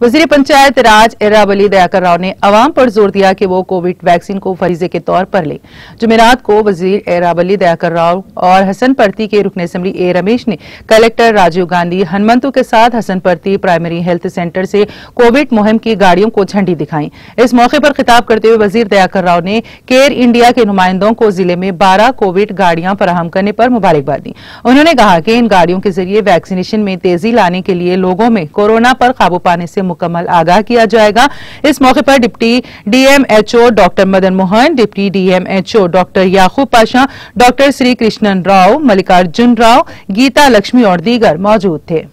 वज़ीर पंचायत राज इरावली दयाकर राव ने अवाम पर ज़ोर दिया कि वो कोविड वैक्सीन को फरीजे के तौर पर ले। जुमेरात को वज़ीर इरावली दयाकर राव और हसन पर्ती के रुकन असम्बली ए रमेश ने। कलेक्टर राजीव गांधी हनुमंतु के साथ Hasanparthy primary health centre से कोविड मुहिम की गाड़ियों को झंडी दिखाई। इस मौके पर खिताब करते हुए वज़ीर दयाकर राव ने केयर इंडिया के नुमाइंदों को ज़िले में बारह कोविड गाड़ियाँ फराहम करने पर मुबारकबाद दी। उन्होंने कहा कि इन गाड़ियों के ज़रिए वैक्सीनेशन में तेज़ी लाने के लिए लोगों में कोरोना पर काबू पाने से मुकम्मल आगाह किया जाएगा। इस मौके पर deputy DMHO doctor Madan Mohan, deputy DMHO doctor Yakub Pasha, doctor Shri Krishnan Rao, Mallikarjun Rao, Geeta Lakshmi और दीगर मौजूद थे।